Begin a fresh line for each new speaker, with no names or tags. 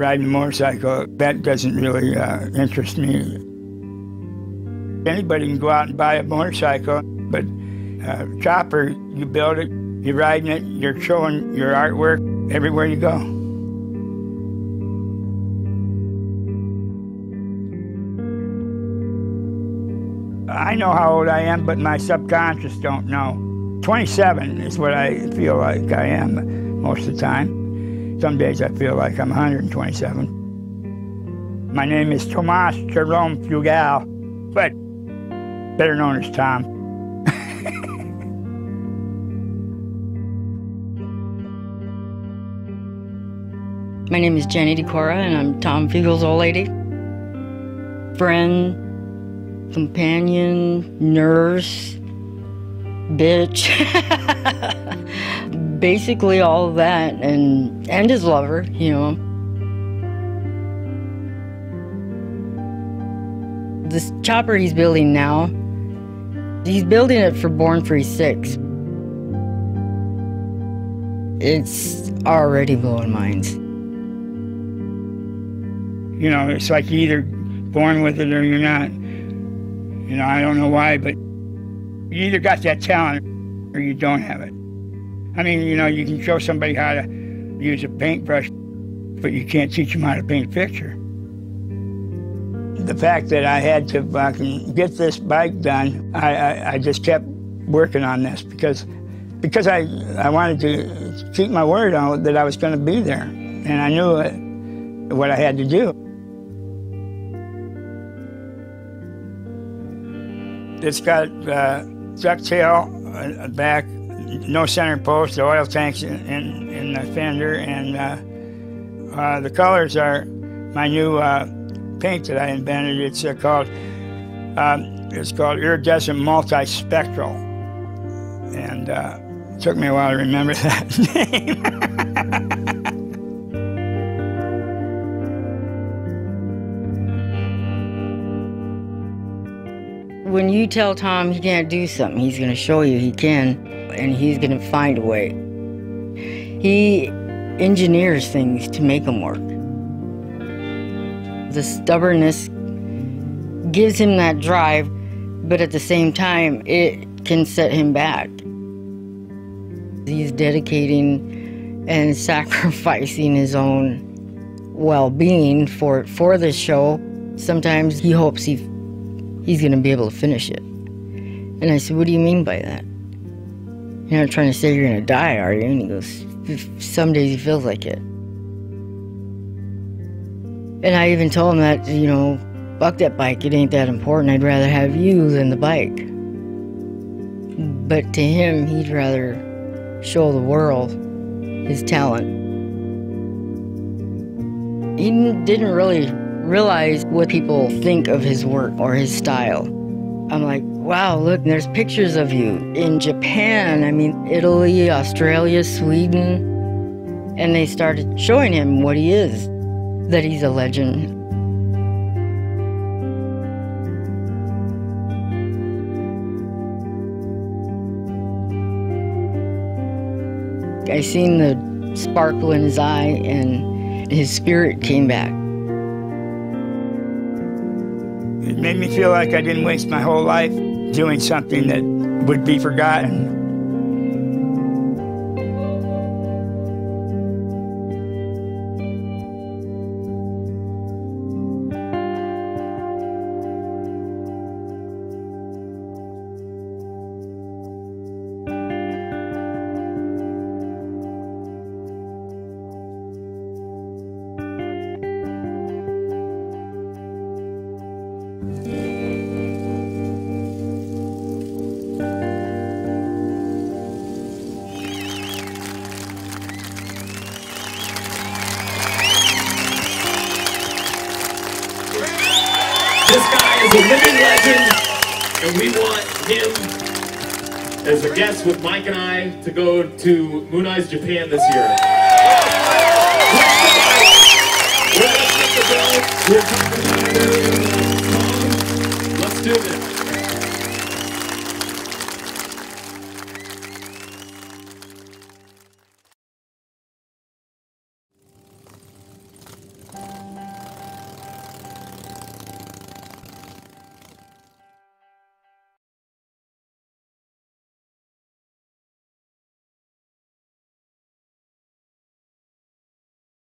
riding a motorcycle, that doesn't really uh, interest me. Anybody can go out and buy a motorcycle, but uh, chopper, you build it, you're riding it, you're showing your artwork everywhere you go. I know how old I am, but my subconscious don't know. 27 is what I feel like I am most of the time. Some days I feel like I'm 127. My name is Tomas Jerome Fugle, but better known as Tom.
My name is Jenny Decora, and I'm Tom Fugle's old lady. Friend, companion, nurse, bitch. basically all that and and his lover, you know. This chopper he's building now, he's building it for Born Free 6. It's already blowing minds.
You know, it's like you're either born with it or you're not. You know, I don't know why, but you either got that talent or you don't have it. I mean, you know, you can show somebody how to use a paintbrush, but you can't teach them how to paint a picture. The fact that I had to fucking get this bike done, I, I, I just kept working on this because because I, I wanted to keep my word that I was going to be there. And I knew what I had to do. It's got uh, ducktail uh, back, no center post, the oil tanks in, in, in the fender, and uh, uh, the colors are my new uh, paint that I invented. It's called um, it's called iridescent multispectral, and it took me a while to remember that name.
when you tell Tom he can't do something, he's going to show you he can, and he's going to find a way. He engineers things to make them work. The stubbornness gives him that drive, but at the same time, it can set him back. He's dedicating and sacrificing his own well-being for for this show. Sometimes he hopes he he's going to be able to finish it. And I said, What do you mean by that? You're not trying to say you're going to die, are you? And he goes, Some days he feels like it. And I even told him that, you know, fuck that bike, it ain't that important. I'd rather have you than the bike. But to him, he'd rather show the world his talent. He didn't really realize what people think of his work or his style. I'm like, wow, look, there's pictures of you in Japan, I mean, Italy, Australia, Sweden. And they started showing him what he is, that he's a legend. I seen the sparkle in his eye and his spirit came back.
It made me feel like I didn't waste my whole life doing something that would be forgotten.
This guy is a living legend, and we want him as a guest with Mike and I to go to Mooneyes Japan this year.